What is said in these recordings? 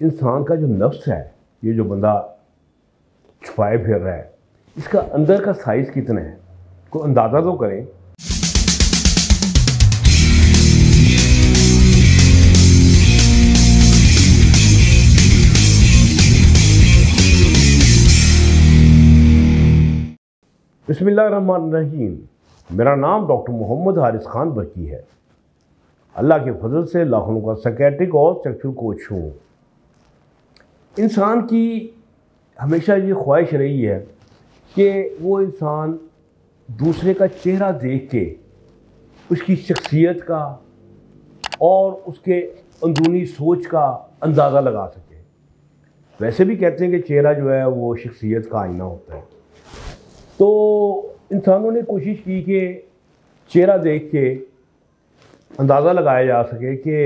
इंसान का जो नफ्स है, ये जो बंदा छुपाए फिर रहा है, इसका अंदर का साइज़ कितना है, कोई अंदाज़ा तो करें। बसमीम मेरा नाम डॉक्टर मोहम्मद हारिस खान बरकी है। अल्लाह के फजल से लाखों का सकेट्रिक और सेक्चुअल कोच हूँ। इंसान की हमेशा ये ख्वाहिश रही है कि वो इंसान दूसरे का चेहरा देख के उसकी शख्सियत का और उसके अंदरूनी सोच का अंदाज़ा लगा सके। वैसे भी कहते हैं कि चेहरा जो है वो शख्सियत का आईना होता है। तो इंसानों ने कोशिश की कि चेहरा देख के अंदाज़ा लगाया जा सके कि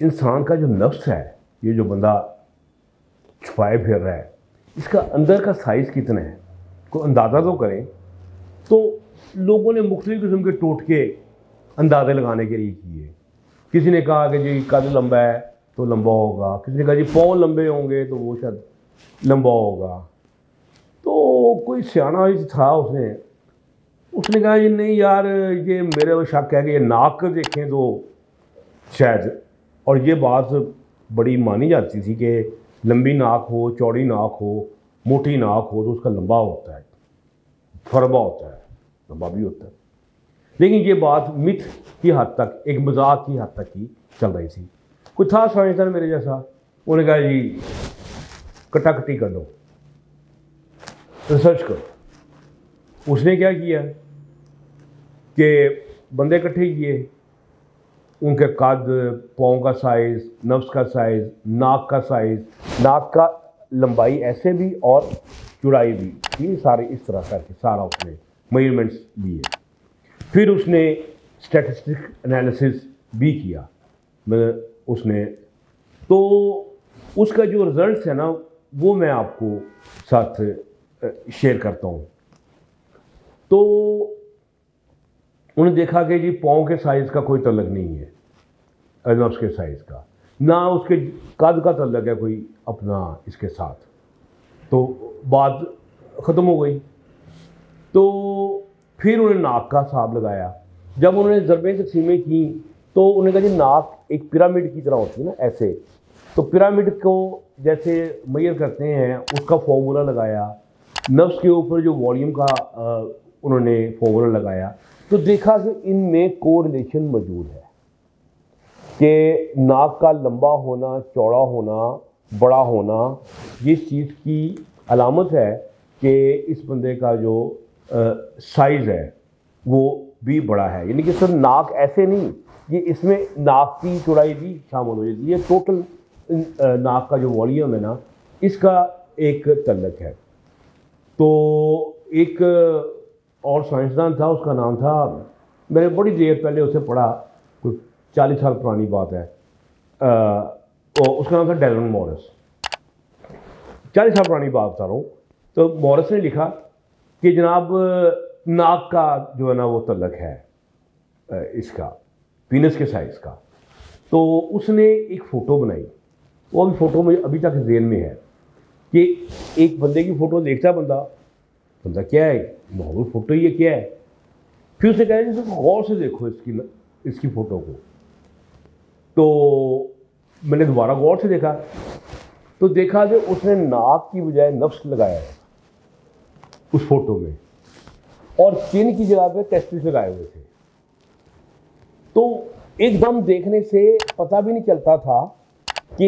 इंसान का जो नफ्स है ये जो बंदा छुपाए फिर रहा है, इसका अंदर का साइज़ कितना है, को अंदाज़ा तो करें तो लोगों ने मुख्तलिफ़ किस्म के टोटके अंदाज़े लगाने के लिए किए। किसी ने कहा कि जी कद लंबा है तो लंबा होगा। किसी ने कहा जी पाँव लंबे होंगे तो वो शायद लंबा होगा। तो कोई सियाना था उसने। उसने कहा ये नहीं यार, ये मेरे शक है कि ये नाक देखें तो शायद, और ये बात बड़ी मानी जाती थी कि लंबी नाक हो, चौड़ी नाक हो, मोटी नाक हो तो उसका लंबा होता है, फरबा होता है, लंबा भी होता है। लेकिन ये बात मिथ की हद तक, एक मज़ाक की हद तक ही चल रही थी। कोई था साइंसदान मेरे जैसा? उन्होंने कहा, जी कटाकटी कर लो। रिसर्च करो। उसने क्या किया कि बंदे इकट्ठे किए। उनके कद, पाँव का साइज़ नफ्स का साइज़ नाक का साइज़ नाक का लंबाई ऐसे भी और चौड़ाई भी। ये सारे इस तरह करके सारा उसने मेजरमेंट्स लिए फिर उसने स्टैटिस्टिक एनालिसिस भी किया। उसने तो उसका जो रिज़ल्ट है ना, वो मैं आपको साथ शेयर करता हूँ। तो उन्हें देखा कि जी पाँव के साइज़ का कोई तलक नहीं है। नफ्स के साइज़ का। ना उसके कद का तलक है कोई अपना इसके साथ। तो बात ख़त्म हो गई। तो फिर उन्हें नाक का हिसाब लगाया। जब उन्होंने ज़रबें तकसीमें की तो उन्होंने कहा जी, नाक एक पिरामिड की तरह होती है ना, ऐसे। तो पिरामिड को जैसे मैयर करते हैं, उसका फॉर्मूला लगाया। नफ्स के ऊपर जो वॉल्यूम का उन्होंने फॉर्मूला लगाया। तो देखा कि इनमें कोरिलेशन मौजूद है। कि नाक का लंबा होना, चौड़ा होना, बड़ा होना, ये चीज़ की अलामत है कि इस बंदे का जो साइज़ है, वो भी बड़ा है। यानी कि सिर्फ़ नाक ऐसे नहीं, ये इसमें नाक की चौड़ाई भी शामिल हो जाती है। टोटल नाक का जो वॉल्यूम है ना, इसका एक तलक है। तो एक और साइंसदान था, उसका नाम था, मैंने बड़ी देर पहले उसे पढ़ा, कोई चालीस साल पुरानी बात है। आ, तो उसका नाम था डेलन मॉरिस। चालीस साल पुरानी बात बता रहा हूँ। तो मॉरिस ने लिखा कि जनाब नाक का जो है ना वो तलक है इसका पीनस के साइज़ का। तो उसने एक फ़ोटो बनाई। वो अभी फ़ोटो में अभी तक जेल में है कि एक बंदे की फ़ोटो देखता बंदा। बंदा क्या है? माहौल फ़ोटो ये क्या है? फिर उसे कहा गौर से देखो इसकी इसकी फ़ोटो को। तो मैंने दोबारा गौर से देखा। तो देखा कि उसने नाक की बजाय नफ्स लगाया है उस फ़ोटो में और चिन की जगह पे टेस्टिस लगाए हुए थे। तो एकदम देखने से पता भी नहीं चलता था कि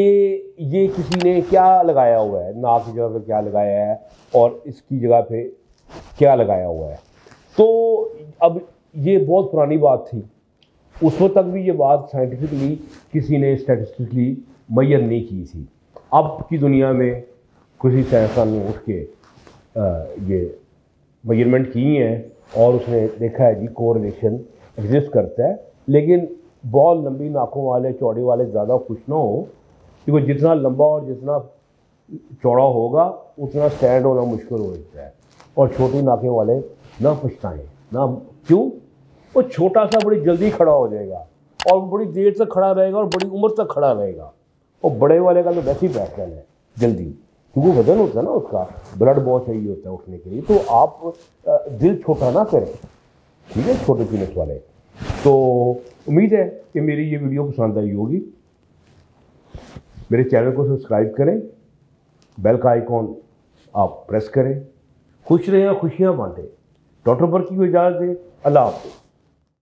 ये किसी ने क्या लगाया हुआ है, नाक की जगह पे क्या लगाया है और इसकी जगह पे क्या लगाया हुआ है। तो अब ये बहुत पुरानी बात थी। उस वक्त तक भी ये बात साइंटिफिकली किसी ने स्टैटिस्टिकली मैयर नहीं की थी। अब की दुनिया में किसी साइंसदान ने उठ के ये मेज़रमेंट की हैं और उसने देखा है जी कोरिलेशन एग्जिस्ट करता है। लेकिन बहुत लंबी नाकों वाले, चौड़े वाले ज़्यादा खुश ना हो, क्योंकि जितना लंबा और जितना चौड़ा होगा, उतना स्टैंड होना मुश्किल हो जाता है। और छोटी नाकें वाले ना पछताएँ ना, क्यों? वो छोटा सा बड़ी जल्दी खड़ा हो जाएगा और बड़ी देर तक खड़ा रहेगा और बड़ी उम्र तक खड़ा रहेगा। और बड़े वाले का तो वैसे ही जाना है, जल्दी। क्योंकि वज़न होता है ना उसका ब्लड बहुत चाहिए होता है उठने के लिए तो आप दिल छोटा ना करें। ठीक है, छोटे पीनस वाले। तो उम्मीद है कि मेरी ये वीडियो पसंद आई होगी। मेरे चैनल को सब्सक्राइब करें। बेल का आइकॉन आप प्रेस करें। खुश रहें खुशियाँ बांटें। डॉक्टर पर की इजाज़त दें। अल्लाह हाफिज़।